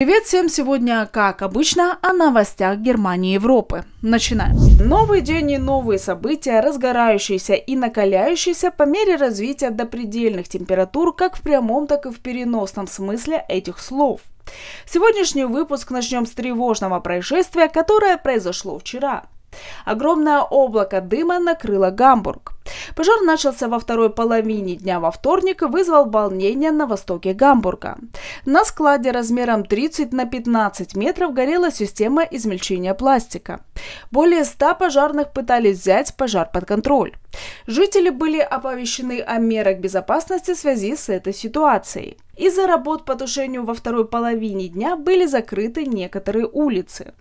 Привет всем! Сегодня, как обычно, о новостях Германии и Европы. Начинаем. Новый день и новые события, разгорающиеся и накаляющиеся по мере развития до предельных температур как в прямом, так и в переносном смысле этих слов. Сегодняшний выпуск начнем с тревожного происшествия, которое произошло вчера. Огромное облако дыма накрыло Гамбург. Пожар начался во второй половине дня во вторник и вызвал волнение на востоке Гамбурга. На складе размером 30 на 15 метров горела система измельчения пластика. Более 100 пожарных пытались взять пожар под контроль. Жители были оповещены о мерах безопасности в связи с этой ситуацией. Из-за работ по тушению во второй половине дня были закрыты некоторые улицы.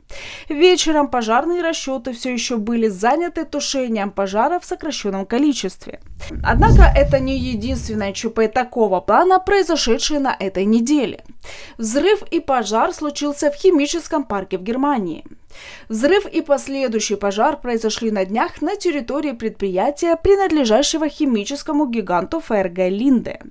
Вечером пожарные расчеты все еще были заняты тушением пожара в сокращенном количестве. Однако это не единственное ЧП такого плана, произошедшее на этой неделе. Взрыв и пожар случился в химическом парке в Германии. Взрыв и последующий пожар произошли на днях на территории предприятия, принадлежащего химическому гиганту ФРГ Линде,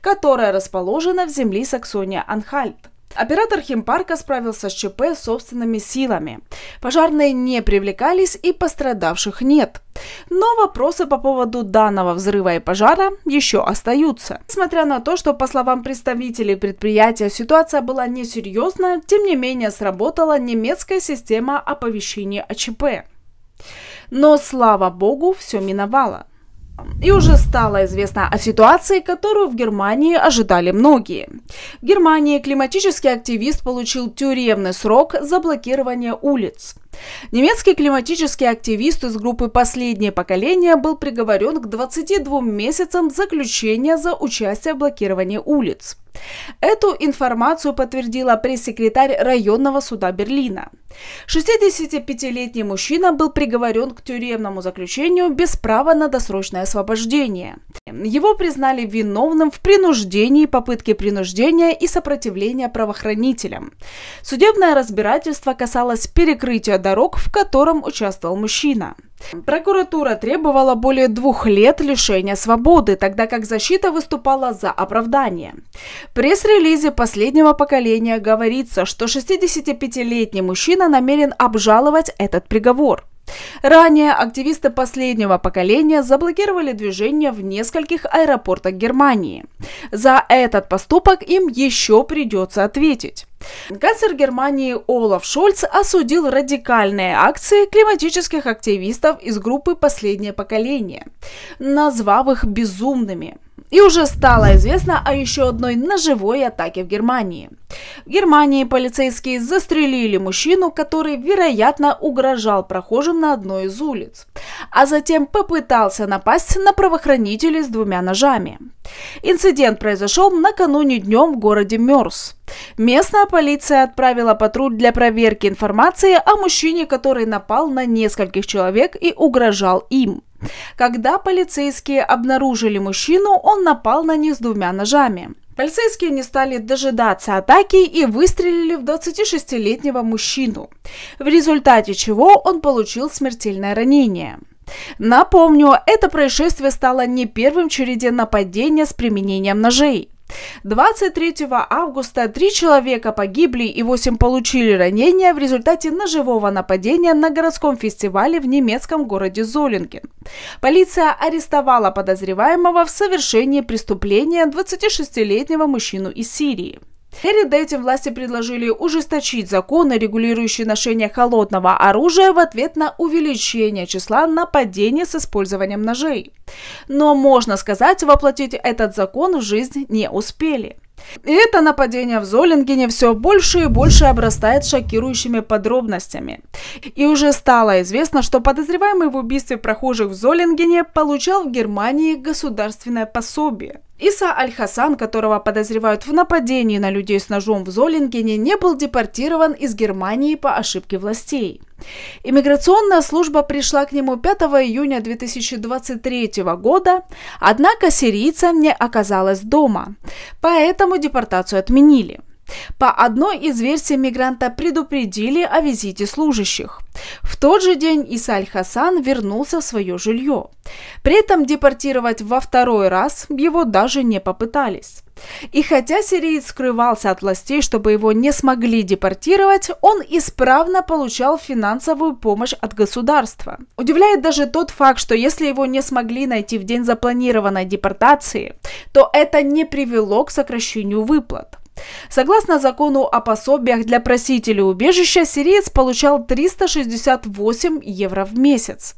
которое расположено в земле Саксония-Анхальт. Оператор химпарка справился с ЧП собственными силами. Пожарные не привлекались и пострадавших нет. Но вопросы по поводу данного взрыва и пожара еще остаются. Несмотря на то, что, по словам представителей предприятия, ситуация была несерьезная, тем не менее сработала немецкая система оповещения о ЧП. Но, слава богу, все миновало. И уже стало известно о ситуации, которую в Германии ожидали многие. В Германии климатический активист получил тюремный срок за блокирование улиц. Немецкий климатический активист из группы «Последнее поколение» был приговорен к 22 месяцам заключения за участие в блокировании улиц. Эту информацию подтвердила пресс-секретарь районного суда Берлина. 65-летний мужчина был приговорен к тюремному заключению без права на досрочное освобождение. Его признали виновным в принуждении, попытке принуждения и сопротивления правоохранителям. Судебное разбирательство касалось перекрытия дорог, в котором участвовал мужчина. Прокуратура требовала более двух лет лишения свободы, тогда как защита выступала за оправдание. В пресс-релизе последнего поколения говорится, что 65-летний мужчина намерен обжаловать этот приговор. Ранее активисты последнего поколения заблокировали движение в нескольких аэропортах Германии. За этот поступок им еще придется ответить. Канцлер Германии Олаф Шольц осудил радикальные акции климатических активистов из группы «Последнее поколение», назвав их безумными. И уже стало известно о еще одной ножевой атаке в Германии. В Германии полицейские застрелили мужчину, который, вероятно, угрожал прохожим на одной из улиц, а затем попытался напасть на правоохранителей с двумя ножами. Инцидент произошел накануне днем в городе Мерс. Местная полиция отправила патруль для проверки информации о мужчине, который напал на нескольких человек и угрожал им. Когда полицейские обнаружили мужчину, он напал на них с двумя ножами. Полицейские не стали дожидаться атаки и выстрелили в 26-летнего мужчину, в результате чего он получил смертельное ранение. Напомню, это происшествие стало не первым в череде нападения с применением ножей. 23 августа три человека погибли и восемь получили ранения в результате ножевого нападения на городском фестивале в немецком городе Золинген. Полиция арестовала подозреваемого в совершении преступления 26-летнего мужчину из Сирии. Перед этим власти предложили ужесточить законы, регулирующие ношение холодного оружия в ответ на увеличение числа нападений с использованием ножей. Но, можно сказать, воплотить этот закон в жизнь не успели. И это нападение в Золингене все больше и больше обрастает шокирующими подробностями. И уже стало известно, что подозреваемый в убийстве прохожих в Золингене получал в Германии государственное пособие. Иса Аль-Хасан, которого подозревают в нападении на людей с ножом в Золингене, не был депортирован из Германии по ошибке властей. Иммиграционная служба пришла к нему 5 июня 2023 года, однако сирийца не оказалась дома, поэтому депортацию отменили. По одной из версий мигранта предупредили о визите служащих. В тот же день Исаль Хасан вернулся в свое жилье. При этом депортировать во второй раз его даже не попытались. И хотя сириец скрывался от властей, чтобы его не смогли депортировать, он исправно получал финансовую помощь от государства. Удивляет даже тот факт, что если его не смогли найти в день запланированной депортации, то это не привело к сокращению выплат. Согласно закону о пособиях для просителей убежища, сириец получал 368 евро в месяц.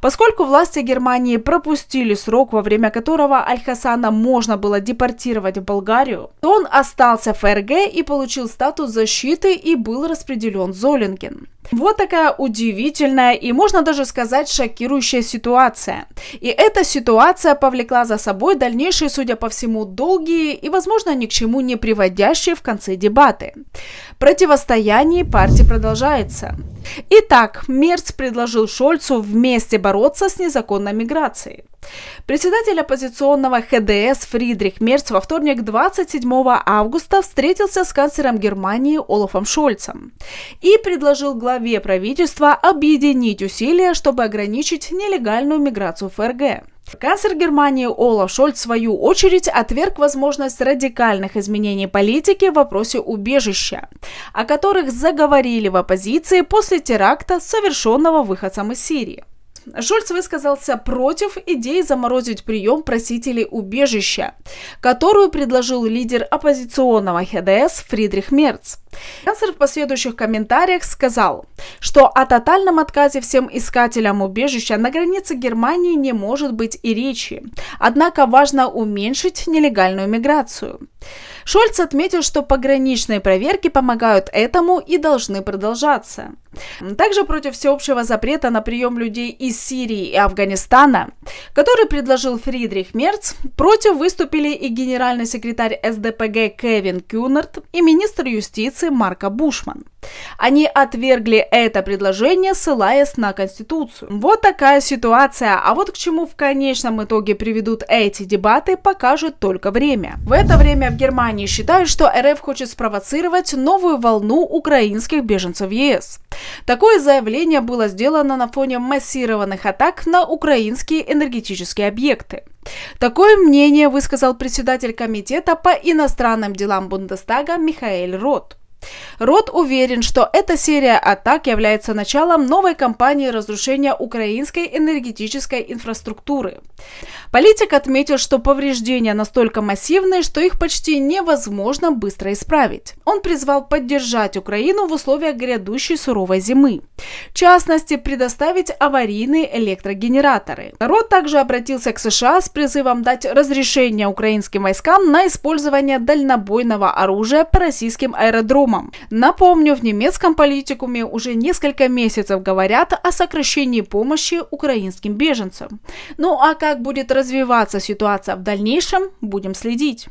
Поскольку власти Германии пропустили срок, во время которого Аль-Хасана можно было депортировать в Болгарию, то он остался в ФРГ и получил статус защиты и был распределен Золинген. Вот такая удивительная и, можно даже сказать, шокирующая ситуация. И эта ситуация повлекла за собой дальнейшие, судя по всему, долгие и, возможно, ни к чему не приводящие в конце дебаты. Противостояние партии продолжается. Итак, Мерц предложил Шольцу вместе бороться с незаконной миграцией. Председатель оппозиционного ХДС Фридрих Мерц во вторник 27 августа встретился с канцлером Германии Олафом Шольцем и предложил главе правительства объединить усилия, чтобы ограничить нелегальную миграцию ФРГ. Канцлер Германии Олаф Шольц в свою очередь отверг возможность радикальных изменений политики в вопросе убежища, о которых заговорили в оппозиции после теракта, совершенного выходцем из Сирии. Шольц высказался против идеи заморозить прием просителей убежища, которую предложил лидер оппозиционного ХДС Фридрих Мерц. Канцлер в последующих комментариях сказал, что о тотальном отказе всем искателям убежища на границе Германии не может быть и речи. Однако важно уменьшить нелегальную миграцию. Шольц отметил, что пограничные проверки помогают этому и должны продолжаться. Также против всеобщего запрета на прием людей из Сирии и Афганистана, который предложил Фридрих Мерц, против выступили и генеральный секретарь СДПГ Кевин Кюнерт и министр юстиции Марка Бушман. Они отвергли это предложение, ссылаясь на Конституцию. Вот такая ситуация, а вот к чему в конечном итоге приведут эти дебаты, покажет только время. В это время в Германии считают, что РФ хочет спровоцировать новую волну украинских беженцев в ЕС. Такое заявление было сделано на фоне массированных атак на украинские энергетические объекты. Такое мнение высказал председатель комитета по иностранным делам Бундестага Михаэль Рот. Рот уверен, что эта серия атак является началом новой кампании разрушения украинской энергетической инфраструктуры. Политик отметил, что повреждения настолько массивные, что их почти невозможно быстро исправить. Он призвал поддержать Украину в условиях грядущей суровой зимы. В частности, предоставить аварийные электрогенераторы. Рот также обратился к США с призывом дать разрешение украинским войскам на использование дальнобойного оружия по российским аэродромам Крымом. Напомню, в немецком политикуме уже несколько месяцев говорят о сокращении помощи украинским беженцам. Ну а как будет развиваться ситуация в дальнейшем, будем следить.